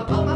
the bummer.